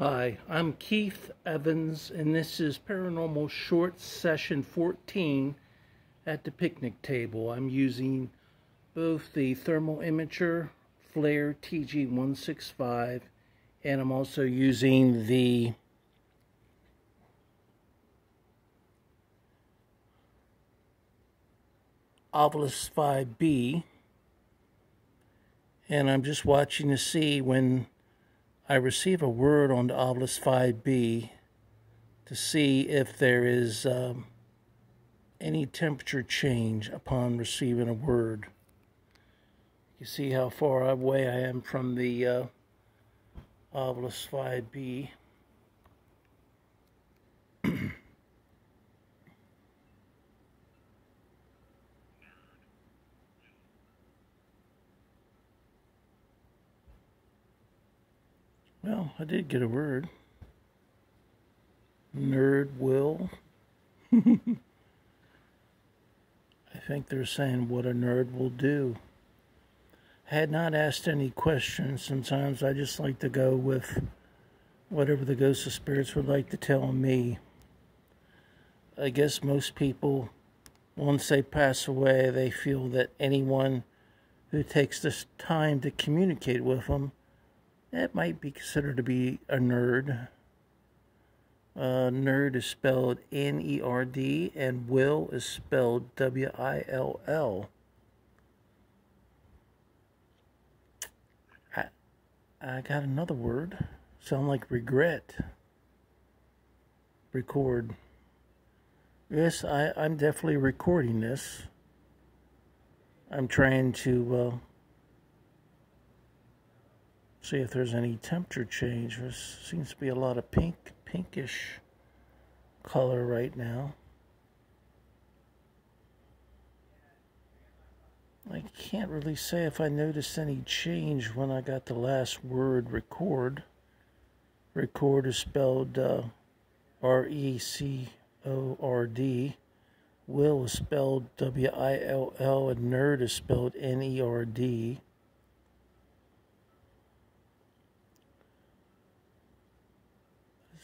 Hi, I'm Keith Evans, and this is Paranormal Short Session 14 at the picnic table. I'm using both the thermal imager FLIR TG165 and I'm also using the Ovilus 5B and I'm just watching to see when I receive a word on the Ovilus 5B to see if there is um, any temperature change upon receiving a word. You see how far away I am from the uh, Ovilus 5B. Well, I did get a word. Nerd will. I think they're saying what a nerd will do. I had not asked any questions. Sometimes I just like to go with whatever the ghosts of spirits would like to tell me. I guess most people, once they pass away, they feel that anyone who takes this time to communicate with them that might be considered to be a nerd. Uh, nerd is spelled N E R D, and will is spelled W I L L. I, I got another word. Sound like regret. Record. Yes, I, I'm definitely recording this. I'm trying to uh, see if there's any temperature change. There seems to be a lot of pink, pinkish color right now. I can't really say if I noticed any change when I got the last word record. Record is spelled uh, R E C O R D. Will is spelled W I L L, and nerd is spelled N E R D.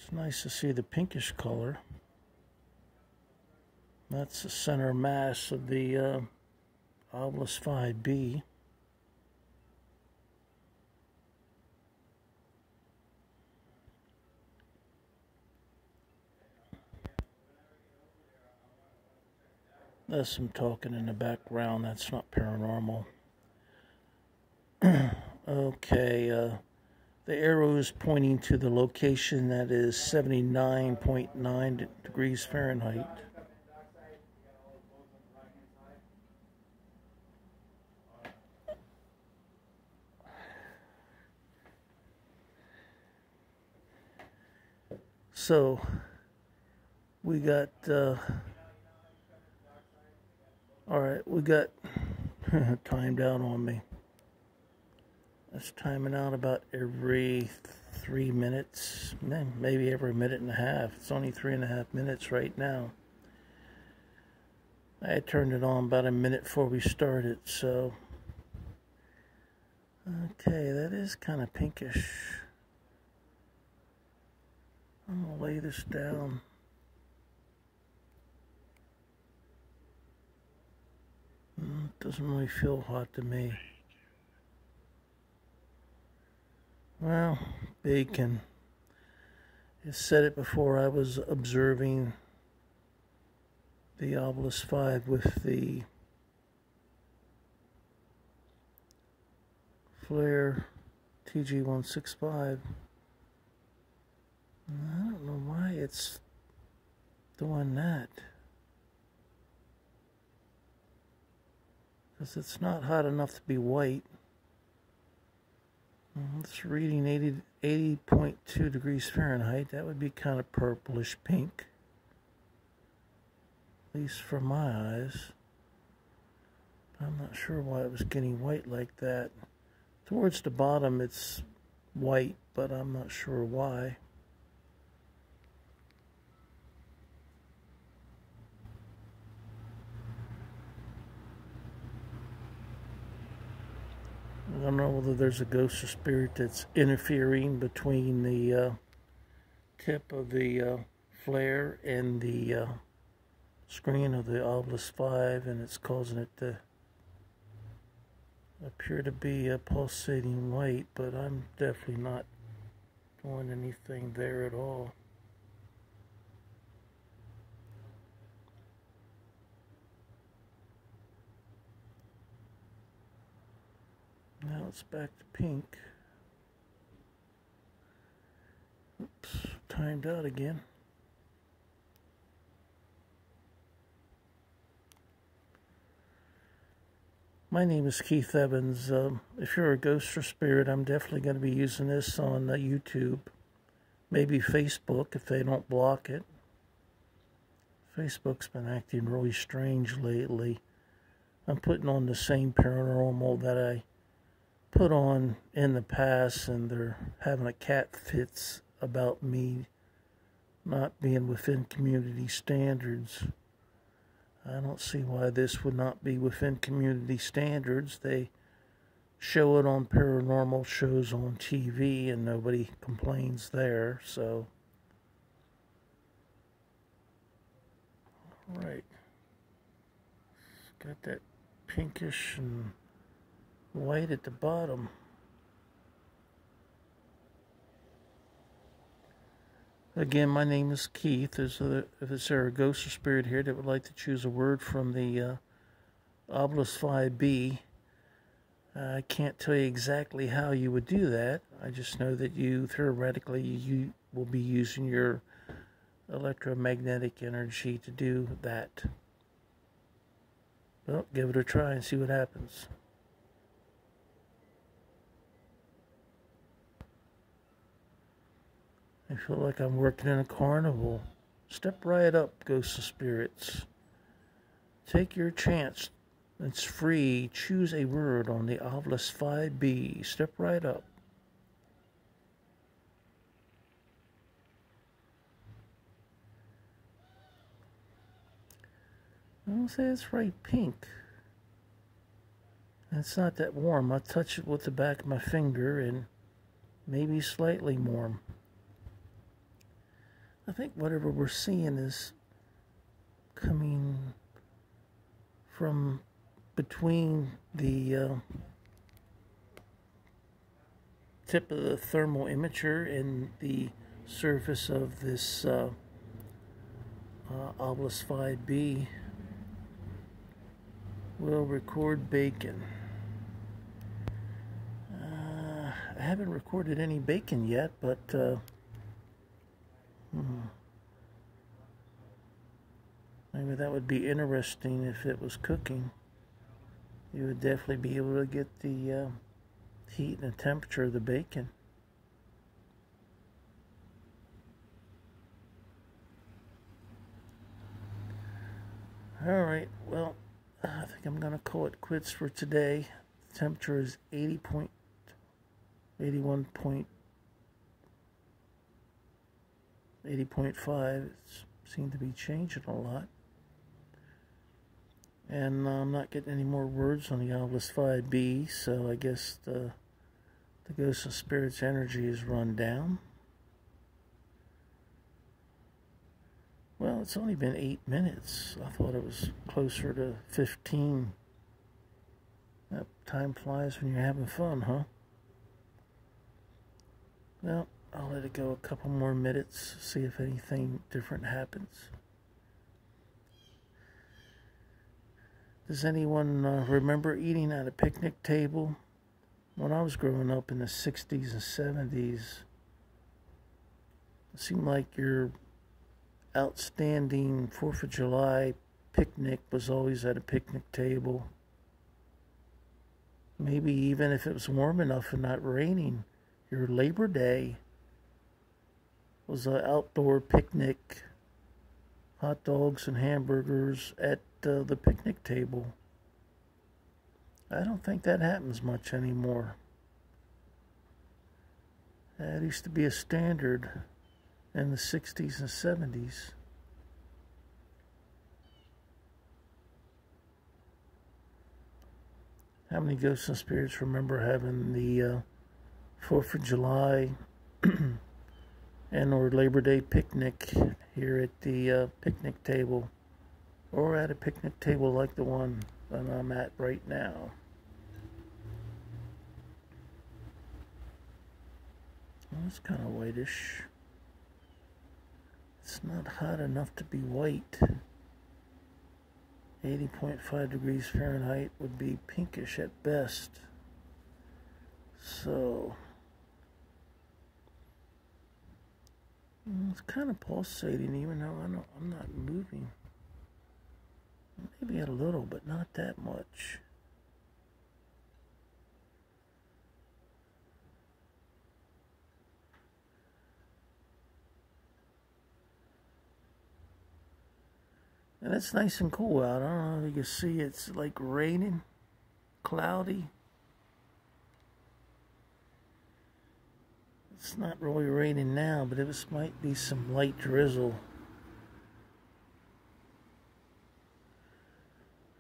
It's nice to see the pinkish color. That's the center mass of the uh, Ovilus 5B. There's some talking in the background. That's not paranormal. okay, uh, the arrow is pointing to the location that is 79.9 degrees Fahrenheit. So we got, uh, all right, we got timed out on me. That's timing out about every three minutes, maybe every minute and a half. It's only three and a half minutes right now. I turned it on about a minute before we started, so. Okay, that is kind of pinkish. I'm going to lay this down. Mm, it doesn't really feel hot to me. Well, bacon. I said it before, I was observing the Ovilus 5 with the FLIR TG165. I don't know why it's doing that. Because it's not hot enough to be white. Mm-hmm. It's reading 80, 80.2 degrees Fahrenheit. That would be kind of purplish pink. At least for my eyes. I'm not sure why it was getting white like that. Towards the bottom it's white, but I'm not sure why. Don't know whether there's a ghost or spirit that's interfering between the uh, tip of the uh, FLIR and the uh, screen of the Ovilus 5 and it's causing it to appear to be a pulsating light, but I'm definitely not doing anything there at all. Now it's back to pink. Oops, timed out again. My name is Keith Evans. Um, if you're a ghost or spirit, I'm definitely going to be using this on uh, YouTube, maybe Facebook if they don't block it. Facebook's been acting really strange lately. I'm putting on the same paranormal that I put on in the past, and they're having a cat fits about me not being within community standards. I don't see why this would not be within community standards. They show it on paranormal shows on TV and nobody complains there, so. Right. Got that pinkish and white at the bottom. Again, my name is Keith. Is there, if there a ghost or spirit here that would like to choose a word from the uh, Ovilus 5B, uh, can't tell you exactly how you would do that. I just know that you, theoretically, you will be using your electromagnetic energy to do that. Well, give it a try and see what happens. I feel like I'm working in a carnival. Step right up, ghosts and spirits. Take your chance. It's free. Choose a word on the Ovilus 5B. Step right up. I don't say it's right pink. It's not that warm. I touch it with the back of my finger and maybe slightly warm. I think whatever we're seeing is coming from between the uh, tip of the thermal imager and the surface of this uh, uh, Ovilus 5B We'll record bacon. Uh, I haven't recorded any bacon yet, but uh, Hmm. Maybe that would be interesting if it was cooking. You would definitely be able to get the uh, heat and the temperature of the bacon. Alright, well, I think I'm going to call it quits for today. The temperature is 80 point, 81 point 80.5 seemed to be changing a lot. And uh, I'm not getting any more words on the Ovilus 5B, so I guess the, the Ghost of Spirits energy is run down. Well, it's only been eight minutes. I thought it was closer to 15. That time flies when you're having fun, huh? Well, I'll let it go a couple more minutes, see if anything different happens. Does anyone uh, remember eating at a picnic table? When I was growing up in the 60s and 70s, it seemed like your outstanding 4th of July picnic was always at a picnic table. Maybe even if it was warm enough and not raining, your Labor Day was an outdoor picnic, hot dogs and hamburgers at uh, the picnic table. I don't think that happens much anymore. That used to be a standard in the 60s and 70s. How many ghosts and spirits remember having the uh, 4th of July and or Labor Day picnic here at the uh, picnic table or at a picnic table like the one that I'm at right now. Well, it's kind of whitish. It's not hot enough to be white. 80.5 degrees Fahrenheit would be pinkish at best. So, Mm, it's kind of pulsating even though I'm not moving. Maybe a little, but not that much. And it's nice and cool out. I don't know if you can see it's like raining, cloudy. It's not really raining now, but it might be some light drizzle.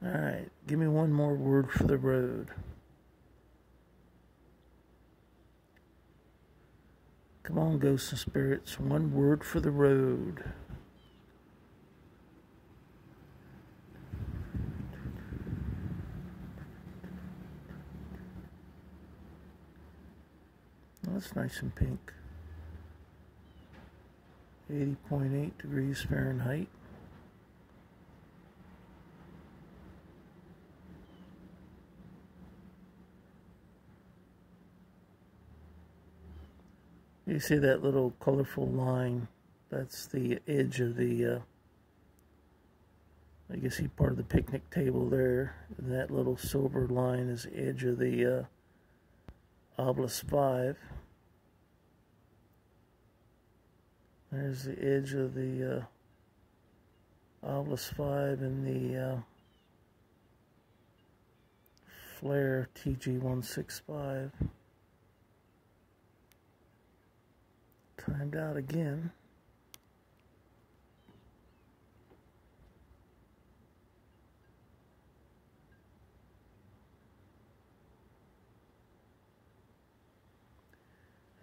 Alright, give me one more word for the road. Come on, ghosts and spirits, one word for the road. That's nice and pink. 80.8 degrees Fahrenheit. You see that little colorful line? That's the edge of the, uh, I guess see part of the picnic table there. And that little silver line is the edge of the uh, Ovilus 5. There's the edge of the uh, Ovilus 5 and the uh, FLIR TG165. Timed out again.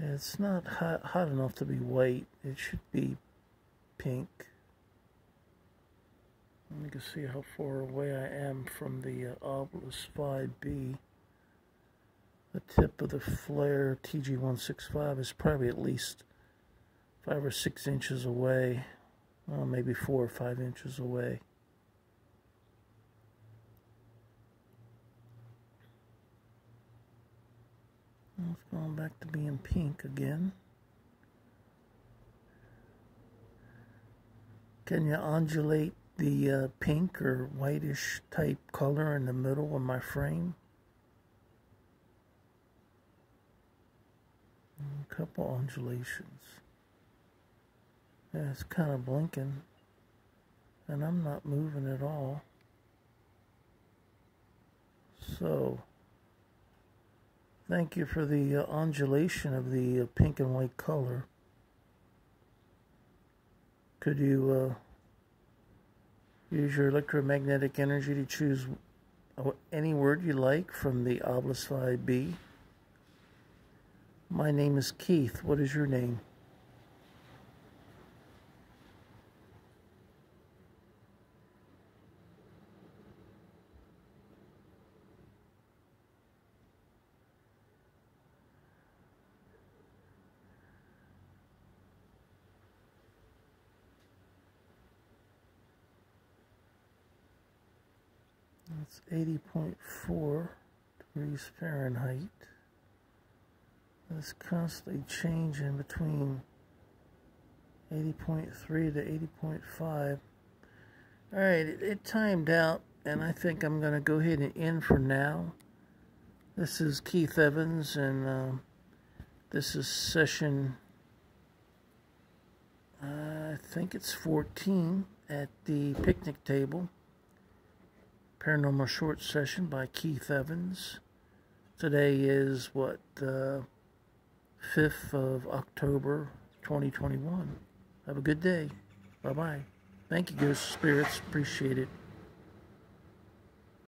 It's not hot, hot enough to be white. It should be pink. You can see how far away I am from the uh, Ovilus 5B. The tip of the FLIR TG165 is probably at least five or six inches away. Well, maybe four or five inches away. It's going back to being pink again. Can you undulate the uh, pink or whitish type color in the middle of my frame? A couple undulations. Yeah, it's kind of blinking, and I'm not moving at all. So, Thank you for the uh, undulation of the uh, pink and white color. Could you uh, use your electromagnetic energy to choose any word you like from the Ovilus 5B? My name is Keith. What is your name? That's 80.4 degrees Fahrenheit. It's constantly changing between 80.3 to 80.5. All right, it, it, timed out, and I think I'm going to go ahead and end for now. This is Keith Evans, and uh, this is session, uh, I think it's 14 at the picnic table. Paranormal Short Session by Keith Evans. Today is what, the 5th of October 2021. Have a good day. Bye bye. Thank you, Ghost Spirits. Appreciate it.